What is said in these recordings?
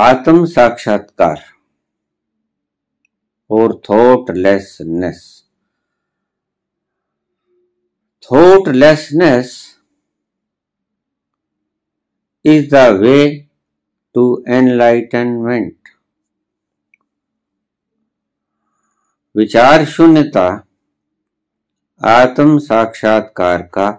आत्म साक्षात्कार और thoughtlessness thoughtlessness is the way to enlightenment विचार शून्यता आत्म साक्षात्कार का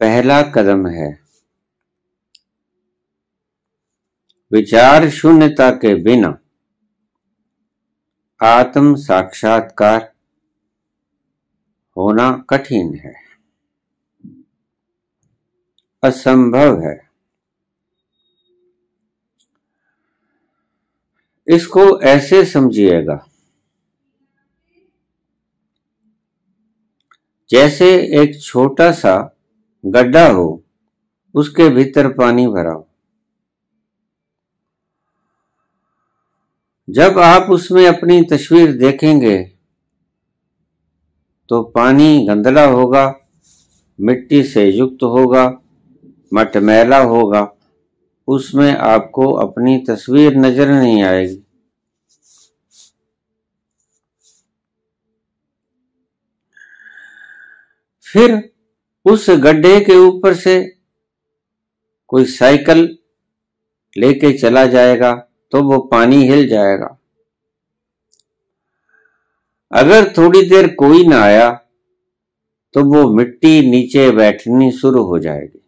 पहला कदम है। विचार शून्यता के बिना। आत्म साक्षात्कार होना कठिन है। असंभव है। इसको ऐसे समझिएगा। जैसे एक छोटा सा गड्ढा हो, उसके भीतर पानी भरा हो। जब आप उसमें अपनी तस्वीर देखेंगे तो पानी गंदला होगा, मिट्टी से युक्त होगा, मटमैला होगा, उसमें आपको अपनी तस्वीर नज़र नहीं आएगी। फिर उस गड्ढे के ऊपर से कोई साइकिल लेके चला जाएगा। तो वो पानी हिल जाएगा। अगर थोड़ी देर कोई ना आया तो वो मिट्टी नीचे बैठनी शुरू हो जाएगी।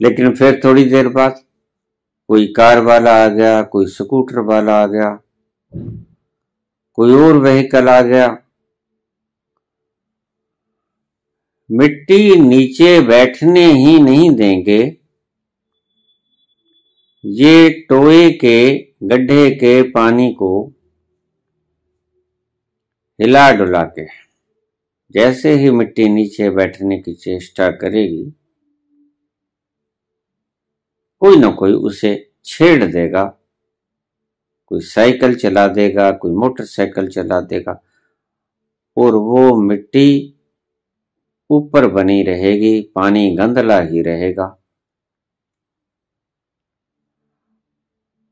लेकिन फिर थोड़ी देर बाद कोई कार वाला आ गया, कोई स्कूटर वाला आ गया, कोई और व्हीकल आ गया। मिट्टी नीचे बैठने ही नहीं देंगे ये टोए के, गड्ढे के पानी को हिला डुला के, जैसे ही मिट्टी नीचे बैठने की चेष्टा करेगी, कोई ना कोई उसे छेड़ देगा। कोई साइकिल चला देगा, कोई मोटरसाइकिल चला देगा, और वो मिट्टी ऊपर बनी रहेगी, पानी गंदला ही रहेगा।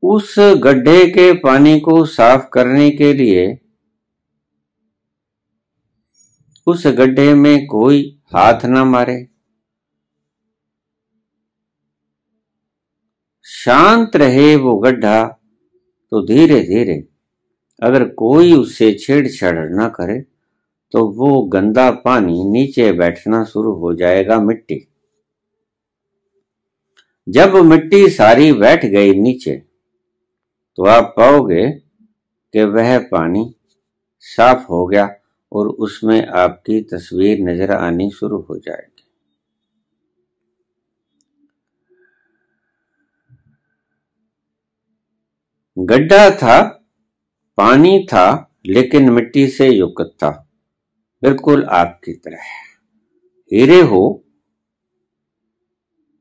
उस गड्ढे के पानी को साफ़ करने के लिए उस गड्ढे में कोई हाथ ना मारे। शांत रहे वो गड्ढा तो धीरे धीरे अगर कोई उससे छेड़छाड़ ना करे तो वो गंदा पानी नीचे बैठना शुरू हो जाएगा मिट्टी। जब मिट्टी सारी बैठ गई नीचे तो आप पाओगे कि वह पानी साफ़ हो गया और उसमें आपकी तस्वीर नज़र आनी शुरू हो जाएगी। गड्ढा था, पानी था, लेकिन मिट्टी से युक्त था। बिल्कुल आपकी तरह हीरे हो,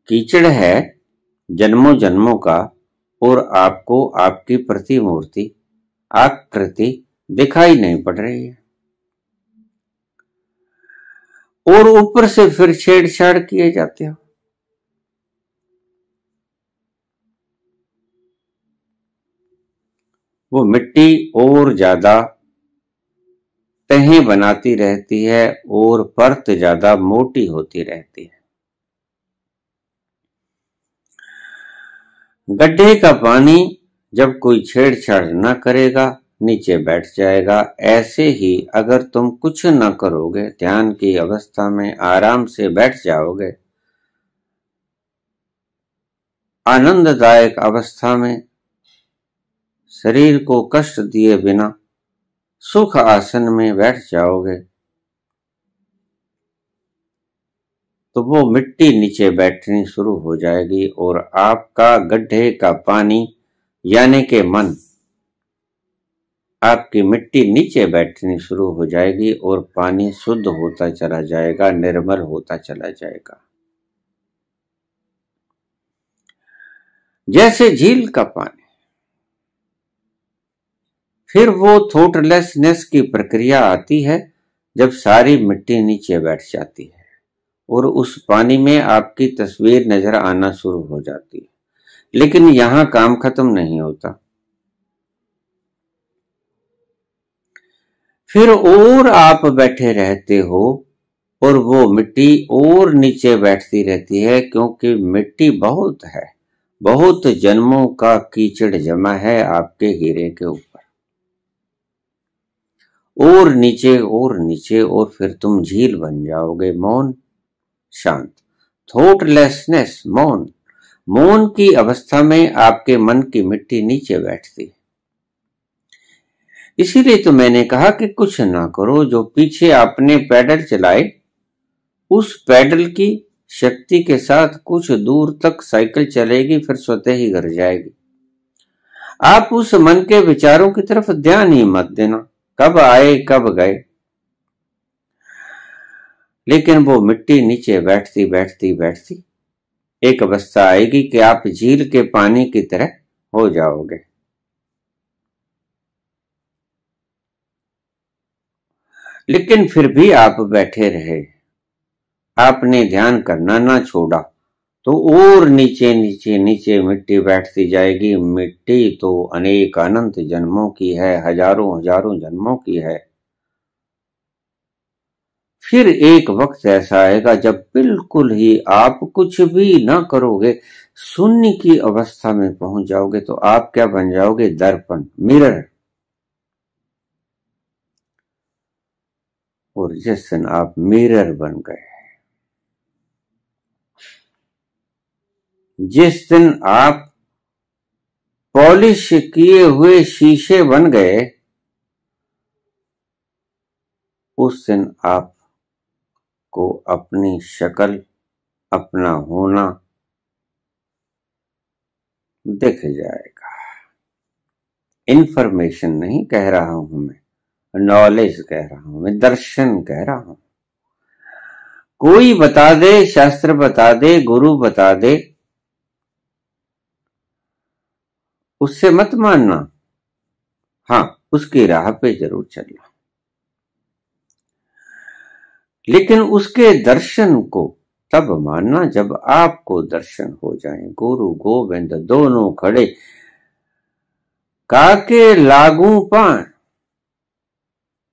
कीचड़ है, जन्मों जन्मों का और आपको आपकी प्रतिमूर्ति, आकृति दिखाई नहीं पड़ रही है। और ऊपर से फिर छेड़छाड़ किए जाते हो। वो मिट्टी और ज़्यादा तहें बनाती रहती है और परत ज़्यादा मोटी होती रहती है। गड्ढे का पानी जब कोई छेड़छाड़ न करेगा, नीचे बैठ जाएगा। ऐसे ही अगर तुम कुछ न करोगे, ध्यान की अवस्था में आराम से बैठ जाओगे, आनंददायक अवस्था में शरीर को कष्ट दिए बिना सुख आसन में बैठ जाओगे। तो वो मिट्टी नीचे बैठनी शुरू हो जाएगी और आपका गड्ढे का पानी, यानी के मन, आपकी मिट्टी नीचे बैठनी शुरू हो जाएगी और पानी शुद्ध होता चला जाएगा, निर्मल होता चला जाएगा। जैसे झील का पानी, फिर वो थोटलेसनेस की प्रक्रिया आती है जब सारी मिट्टी नीचे बैठ जाती है। और उस पानी में आपकी तस्वीर नज़र आना शुरू हो जाती है। लेकिन यहाँ काम खत्म नहीं होता। फिर और आप बैठे रहते हो और वो मिट्टी और नीचे बैठती रहती है क्योंकि मिट्टी बहुत है। बहुत जन्मों का कीचड़ जमा है आपके हीरे के ऊपर। और नीचे और नीचे, और फिर तुम झील बन जाओगे, मौन। शांत। थोटलेसनेस मौन। मौन की अवस्था में आपके मन की मिट्टी नीचे बैठती। है इसीलिए तो मैंने कहा कि कुछ ना करो, जो पीछे आपने पैडल चलाए, उस पैडल की शक्ति के साथ कुछ दूर तक साइकिल चलेगी, फिर स्वतः ही घर जाएगी। आप उस मन के विचारों की तरफ़ ध्यान ही मत देना। कब आए, कब गए। लेकिन वो मिट्टी नीचे बैठती बैठती बैठती, एक अवस्था आएगी कि आप झील के पानी की तरह हो जाओगे। लेकिन फिर भी आप बैठे रहे। आपने ध्यान करना ना छोड़ा तो और नीचे नीचे नीचे मिट्टी बैठती जाएगी। मिट्टी तो अनेक अनंत जन्मों की है, हज़ारों हज़ारों जन्मों की है। फिर एक वक्त ऐसा आएगा जब बिल्कुल ही आप कुछ भी ना करोगे, शून्य की अवस्था में पहुँच जाओगे तो आप क्या बन जाओगे? दर्पण, मिरर। और जिस दिन आप मिरर बन गए, जिस दिन आप पॉलिश किए हुए शीशे बन गए, उस दिन आप को अपनी शक्ल, अपना होना दिख जाएगा। इंफॉर्मेशन नहीं कह रहा हूँ मैं नॉलेज कह रहा हूँ मैं, दर्शन कह रहा हूँ। कोई बता दे, शास्त्र बता दे, गुरु बता दे, उससे मत मानना। हाँ उसकी राह पे ज़रूर चलना। लेकिन उसके दर्शन को तब मानना जब आपको दर्शन हो जाए। गुरु गोविंद दोनों खड़े। काके लागू पान।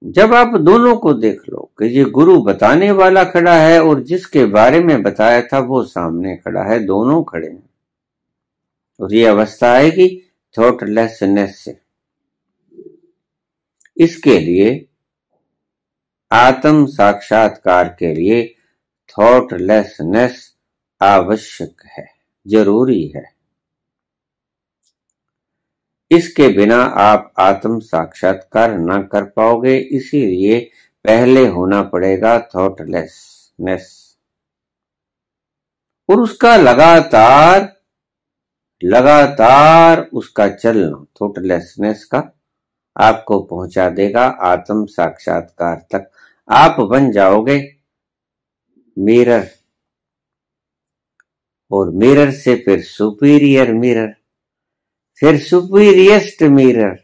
जब आप दोनों को देख लो कि ये गुरु बताने वाला खड़ा है और जिसके बारे में बताया था वो सामने खड़ा है, दोनों खड़े हैं। और ये अवस्था आएगी थॉटलेसनेस से। इसके लिए आत्म साक्षात्कार के लिए थॉटलेसनेस आवश्यक है, ज़रूरी है। इसके बिना आप आत्म साक्षात्कार न कर पाओगे, इसीलिए पहले होना पड़ेगा थॉटलेसनेस और उसका लगातार लगातार उसका चलना थोटलेसनेस का आपको पहुँचा देगा आत्म साक्षात्कार तक। आप बन जाओगे। मिरर और मिरर से फिर सुपीरियर मिरर फिर सुपीरियस्ट मिरर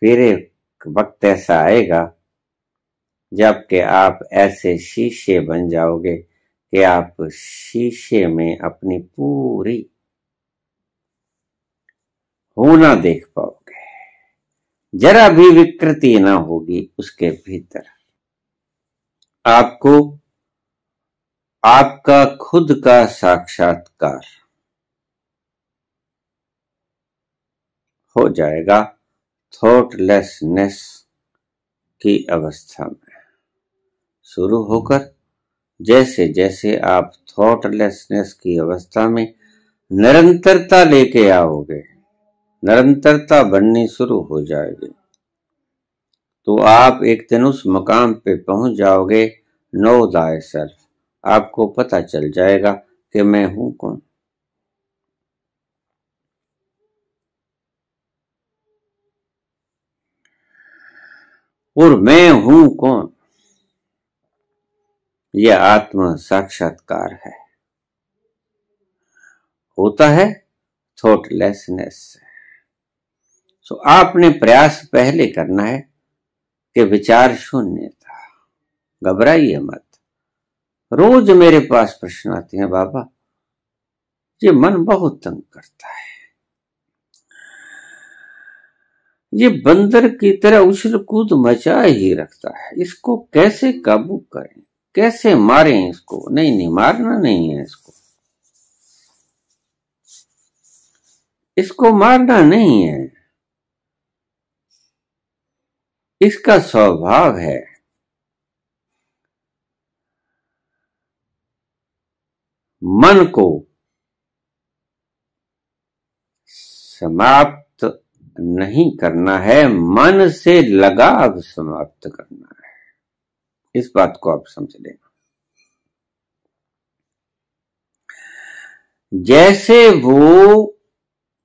फिर एक वक्त ऐसा आएगा जबकि आप ऐसे शीशे बन जाओगे कि आप शीशे में अपनी पूरी होना देख पाओगे जरा भी विकृति ना होगी उसके भीतर। आपको, आपका खुद का साक्षात्कार हो जाएगा थॉटलेसनेस की अवस्था में। शुरू होकर जैसे जैसे आप थॉटलेसनेस की अवस्था में निरंतरता लेके आओगे निरंतरता बननी शुरू हो जाएगी। तो आप एक दिन उस मकाम पे पहुँच जाओगे नो दाय सेल्फ। आपको पता चल जाएगा कि मैं हूँ कौन। और मैं हूँ कौन? यह आत्म साक्षात्कार है। होता है थॉटलेसनेस। सो आपने प्रयास पहले करना है कि विचार शून्य था। घबराइए मत। रोज मेरे पास प्रश्न आते हैं, बाबा। ये मन बहुत तंग करता है। ये बंदर की तरह उछल कूद मचा ही रखता है। इसको कैसे काबू करें? कैसे मारें इसको? नहीं नहीं, मारना नहीं है इसको। इसको मारना नहीं है। इसका स्वभाव है। मन को समाप्त नहीं करना है, मन से लगाव समाप्त करना है। इस बात को आप समझ लेना जैसे वो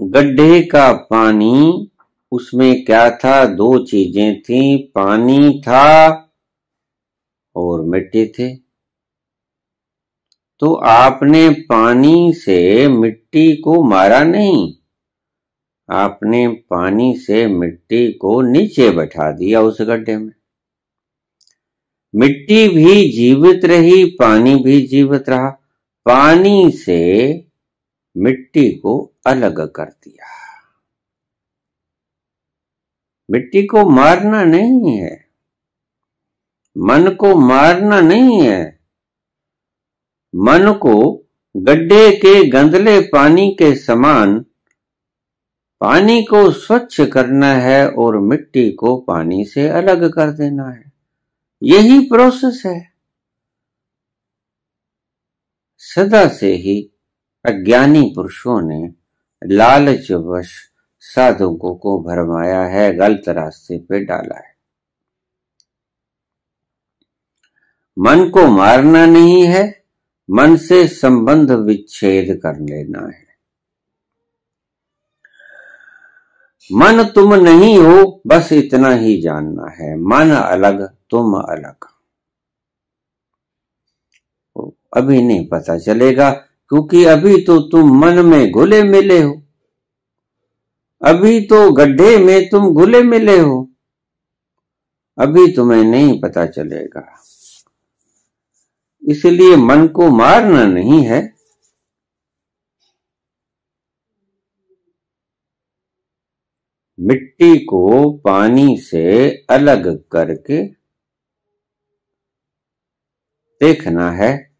गड्ढे का पानी उसमें क्या था? दो चीज़ें थी। पानी था और मिट्टी थे। तो आपने पानी से मिट्टी को मारा नहीं। आपने पानी से मिट्टी को नीचे बैठा दिया उस गड्ढे में। मिट्टी भी जीवित रही, पानी भी जीवित रहा। पानी से मिट्टी को अलग कर दिया। मिट्टी को मारना नहीं है। मन को मारना नहीं है। मन को गड्ढे के गंदले पानी के समान पानी को स्वच्छ करना है और मिट्टी को पानी से अलग कर देना है। यही प्रोसेस है। सदा से ही अज्ञानी पुरुषों ने लालचवश साधुकों को भरमाया है, गलत रास्ते पे डाला है। मन को मारना नहीं है, मन से संबंध विच्छेद कर लेना है। मन तुम नहीं हो, बस इतना ही जानना है। मन अलग, तुम अलग। अभी नहीं पता चलेगा, क्योंकि अभी तो तुम मन में घुले मिले हो। अभी तो गड्ढे में तुम घुले मिले हो। अभी तुम्हें नहीं पता चलेगा। इसलिए मन को मारना नहीं है। मिट्टी को पानी से अलग करके देखना है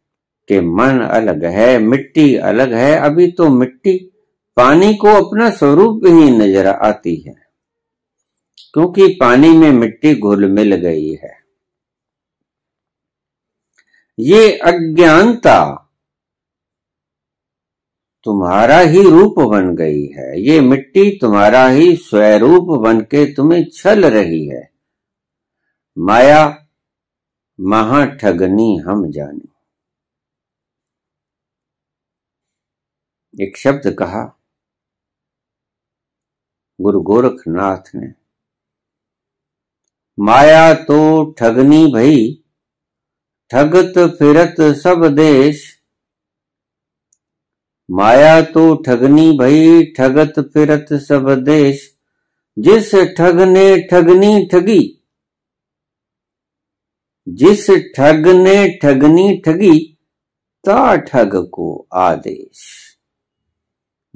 कि मन अलग है, मिट्टी अलग है। अभी तो मिट्टी पानी को अपना स्वरूप ही नज़र आती है, क्योंकि पानी में मिट्टी घुल मिल गई है। ये अज्ञानता तुम्हारा ही रूप बन गई है। ये मिट्टी तुम्हारा ही स्वरूप बन के तुम्हें छल रही है। माया महाठगनी हम जाने। एक शब्द कहा गुरु गोरखनाथ ने। माया तो ठगनी भई, ठगत फिरत सब देश। माया तो ठगनी भई, ठगत फिरत सब देश। जिस ठग ने ठगनी ठगी, जिस ठग ने ठगनी ठगी, ता ठग को आदेश।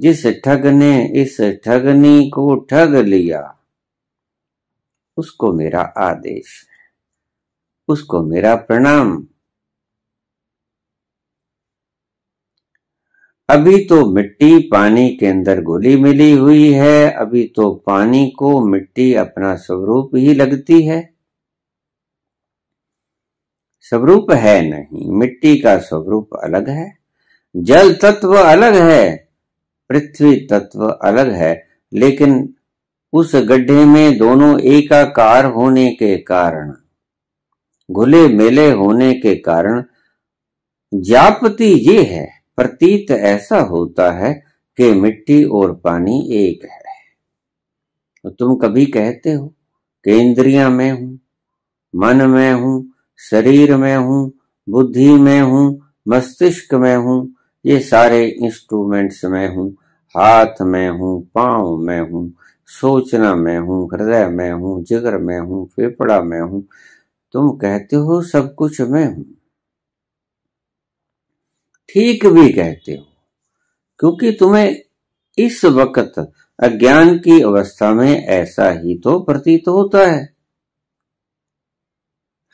जिस ठग ने इस ठगनी को ठग लिया, उसको मेरा आदेश, उसको मेरा प्रणाम। अभी तो मिट्टी पानी के अंदर गोली मिली हुई है, अभी तो पानी को मिट्टी अपना स्वरूप ही लगती है। स्वरूप है नहीं, मिट्टी का स्वरूप अलग है, जल तत्व अलग है। पृथ्वी तत्व अलग है, लेकिन उस गड्ढे में दोनों एकाकार होने के कारण घुले मेले होने के कारण जापति ये है, प्रतीत ऐसा होता है कि मिट्टी और पानी एक है। तो तुम कभी कहते हो कि इंद्रिया में हूँ, मन में हूँ, शरीर में हूँ, बुद्धि में हूँ, मस्तिष्क में हूँ, ये सारे इंस्ट्रूमेंट्स में हूँ हाथ में हूँ, पाँव में हूँ, सोचना में हूँ, हृदय में हूँ, जिगर में हूँ, फेफड़ा में हूँ, तुम कहते हो सब कुछ मैं हूँ। ठीक भी कहते हो, क्योंकि तुम्हें इस वक्त अज्ञान की अवस्था में ऐसा ही तो प्रतीत होता है।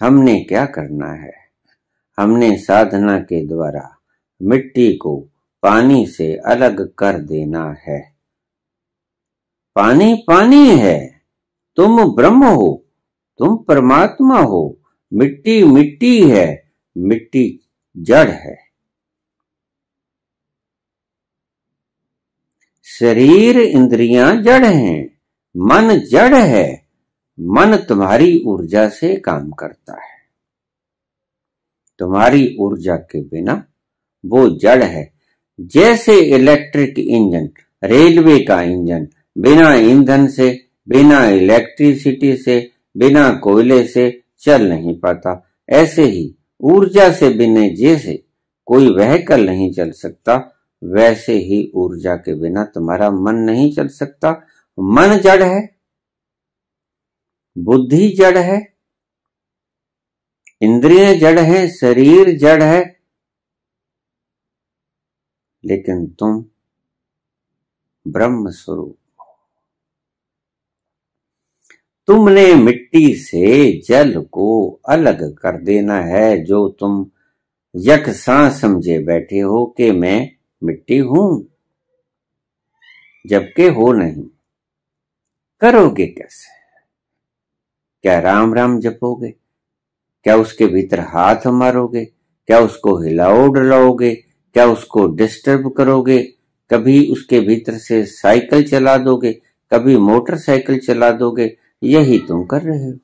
हमने क्या करना है? हमने साधना के द्वारा मिट्टी को पानी से अलग कर देना है। पानी पानी है। तुम ब्रह्म हो, तुम परमात्मा हो, मिट्टी मिट्टी है, मिट्टी जड़ है। शरीर इंद्रियाँ जड़ हैं, मन जड़ है, मन तुम्हारी ऊर्जा से काम करता है। तुम्हारी ऊर्जा के बिना वो जड़ है जैसे इलेक्ट्रिक इंजन रेलवे का इंजन बिना ईंधन से, बिना इलेक्ट्रिसिटी से, बिना कोयले से चल नहीं पाता। ऐसे ही ऊर्जा से बिना जैसे कोई वहकल नहीं चल सकता, वैसे ही ऊर्जा के बिना तुम्हारा मन नहीं चल सकता। मन जड़ है, बुद्धि जड़ है, इंद्रिय जड़ है, शरीर जड़ है लेकिन तुम ब्रह्म स्वरूप तुमने मिट्टी से जल को अलग कर देना है, जो तुम यकसा समझे बैठे हो कि मैं मिट्टी हूँ, जबकि हो नहीं। करोगे कैसे? क्या राम राम जपोगे? क्या उसके भीतर हाथ मारोगे? क्या उसको हिलाओ डलाओगे? क्या उसको डिस्टर्ब करोगे? कभी उसके भीतर से साइकिल चला दोगे? कभी मोटरसाइकिल चला दोगे? यही तुम कर रहे हो।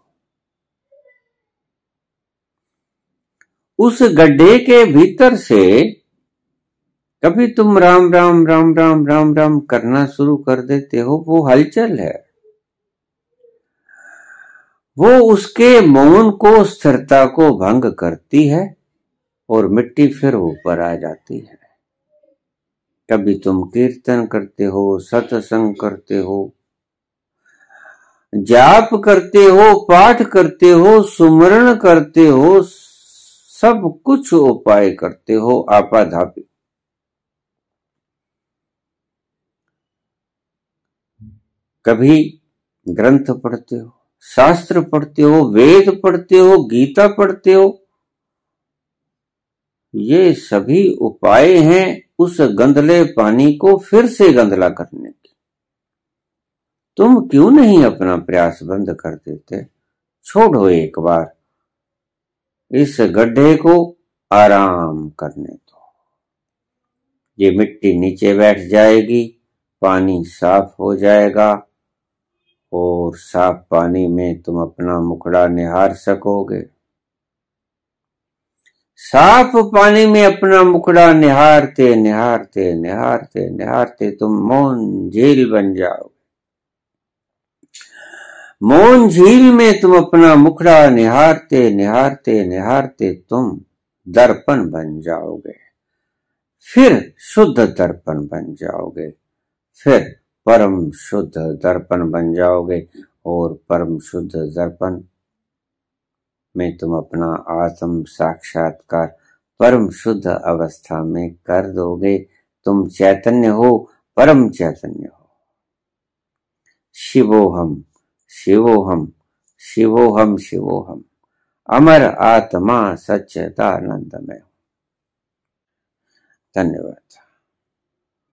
उस गड्ढे के भीतर से कभी तुम राम राम राम राम राम राम करना शुरू कर देते हो। वो हलचल है। वो उसके मौन को, स्थिरता को भंग करती है। और मिट्टी फिर ऊपर आ जाती है। कभी तुम कीर्तन करते हो, सत्संग करते हो, जाप करते हो, पाठ करते हो, सुमरण करते हो, सब कुछ उपाय करते हो, आपाधापी। कभी ग्रंथ पढ़ते हो, शास्त्र पढ़ते हो, वेद पढ़ते हो, गीता पढ़ते हो ये सभी उपाय हैं उस गंदले पानी को फिर से गंदला करने के। तुम क्यों नहीं अपना प्रयास बंद कर देते? छोड़ो एक बार। इस गड्ढे को आराम करने दो। ये मिट्टी नीचे बैठ जाएगी, पानी साफ़ हो जाएगा, और साफ़ पानी में तुम अपना मुखड़ा निहार सकोगे। साफ़ पानी में अपना मुखड़ा निहारते निहारते निहारते निहारते तुम मौन झील बन जाओ। मौन झील में तुम अपना मुखड़ा निहारते निहारते निहारते तुम दर्पण बन जाओगे। फिर शुद्ध दर्पण बन जाओगे। फिर परम शुद्ध दर्पण बन जाओगे और परम शुद्ध दर्पण में तुम अपना आत्म साक्षात्कार परम शुद्ध अवस्था में कर दोगे। तुम चैतन्य हो, परम चैतन्य हो। शिवो हम शिवोहम शिवोहम शिवोहम। अमर आत्मा सच्चतानंदमय धन्यवाद।